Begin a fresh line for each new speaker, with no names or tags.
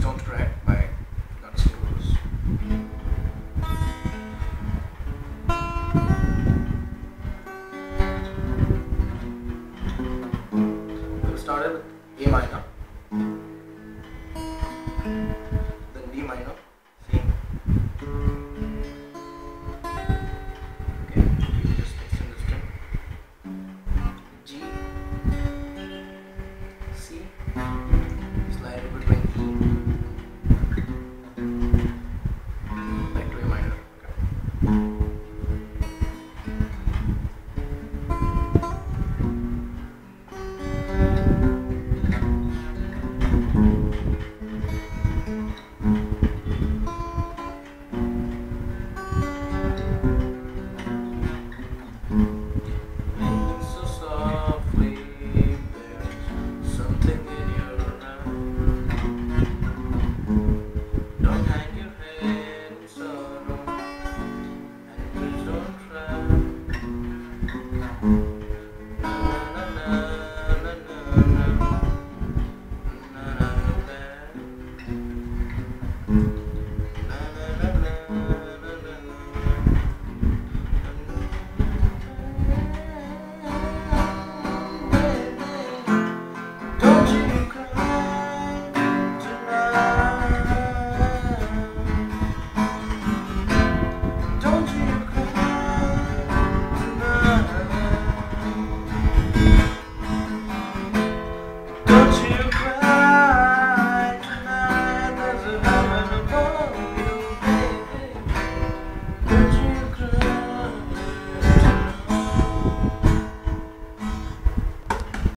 Don't Cry by Guns N'. We'll start it with A minor. Mm-hmm.